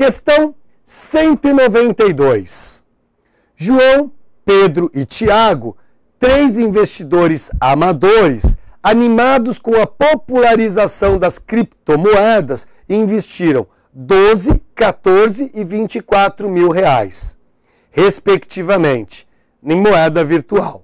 Questão 192. João, Pedro e Tiago, três investidores amadores, animados com a popularização das criptomoedas, investiram 12, 14 e 24 mil reais, respectivamente, em moeda virtual.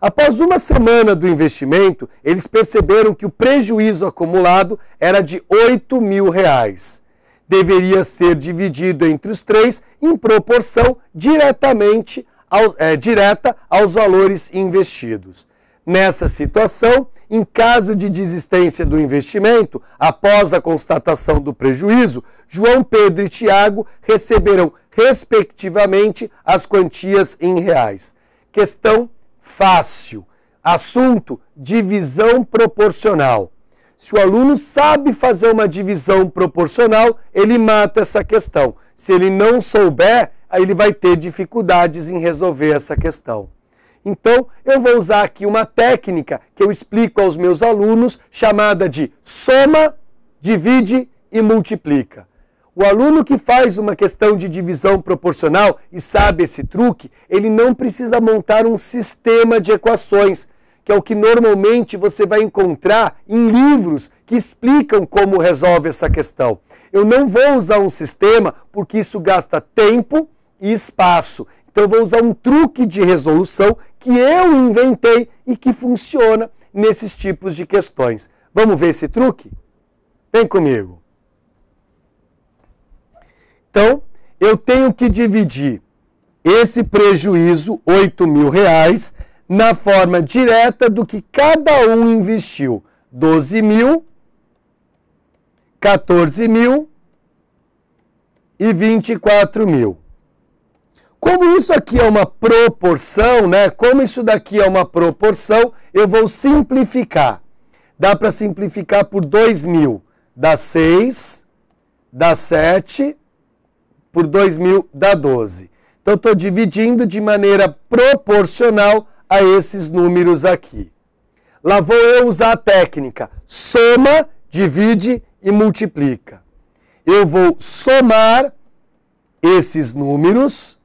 Após uma semana do investimento, eles perceberam que o prejuízo acumulado era de 8 mil reais. Deveria ser dividido entre os três em proporção diretamente ao, é, direta aos valores investidos. Nessa situação, em caso de desistência do investimento, após a constatação do prejuízo, João Pedro e Tiago receberão, respectivamente, as quantias em reais. Questão fácil. Assunto: divisão proporcional. Se o aluno sabe fazer uma divisão proporcional, ele mata essa questão. Se ele não souber, aí ele vai ter dificuldades em resolver essa questão. Então, eu vou usar aqui uma técnica que eu explico aos meus alunos, chamada de soma, divide e multiplica. O aluno que faz uma questão de divisão proporcional e sabe esse truque, ele não precisa montar um sistema de equações, que é o que normalmente você vai encontrar em livros que explicam como resolve essa questão. Eu não vou usar um sistema porque isso gasta tempo e espaço. Então eu vou usar um truque de resolução que eu inventei e que funciona nesses tipos de questões. Vamos ver esse truque? Vem comigo. Então, eu tenho que dividir esse prejuízo, 8 mil reais, na forma direta do que cada um investiu. 12 mil, 14 mil e 24 mil. Como isso aqui é uma proporção, né? Como isso daqui é uma proporção, eu vou simplificar. Dá para simplificar por 2 mil. Dá 6, dá 7, por 2 mil dá 12. Então, estou dividindo de maneira proporcional a esses números aqui. Lá vou eu usar a técnica soma, divide e multiplica. Eu vou somar esses números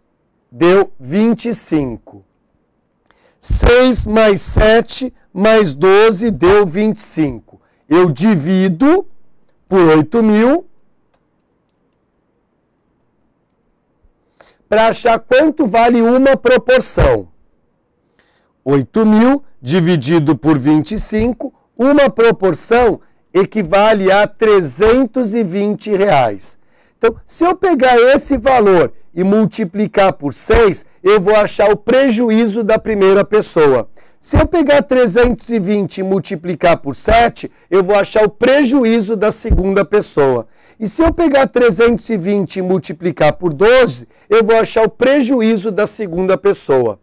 deu 25. 6 mais 7 mais 12 deu 25. Eu divido por 8 mil para achar quanto vale uma proporção. 8 mil dividido por 25, uma proporção equivale a 320 reais. Então, se eu pegar esse valor e multiplicar por 6, eu vou achar o prejuízo da primeira pessoa. Se eu pegar 320 e multiplicar por 7, eu vou achar o prejuízo da segunda pessoa. E se eu pegar 320 e multiplicar por 12, eu vou achar o prejuízo da segunda pessoa.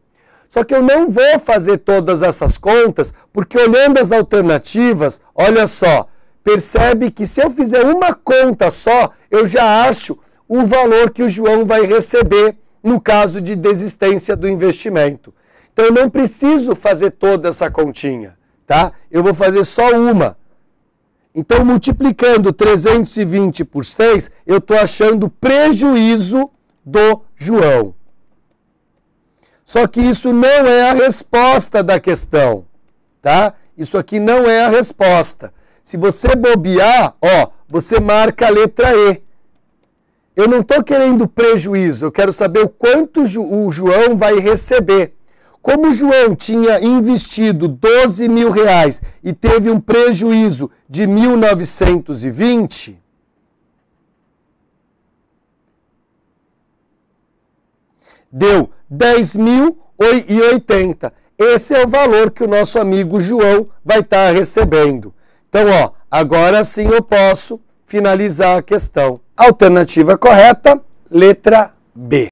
Só que eu não vou fazer todas essas contas, porque olhando as alternativas, olha só, percebe que se eu fizer uma conta só, eu já acho o valor que o João vai receber no caso de desistência do investimento. Então eu não preciso fazer toda essa continha, tá? Eu vou fazer só uma. Então multiplicando 320 por 6, eu estou achando prejuízo do João. Só que isso não é a resposta da questão, tá? Isso aqui não é a resposta. Se você bobear, ó, você marca a letra E. Eu não estou querendo prejuízo, eu quero saber o quanto o João vai receber. Como o João tinha investido 12 mil reais e teve um prejuízo de 1.920, deu 10.080. Esse é o valor que o nosso amigo João vai estar tá recebendo. Então, ó, agora sim eu posso finalizar a questão. Alternativa correta, letra B.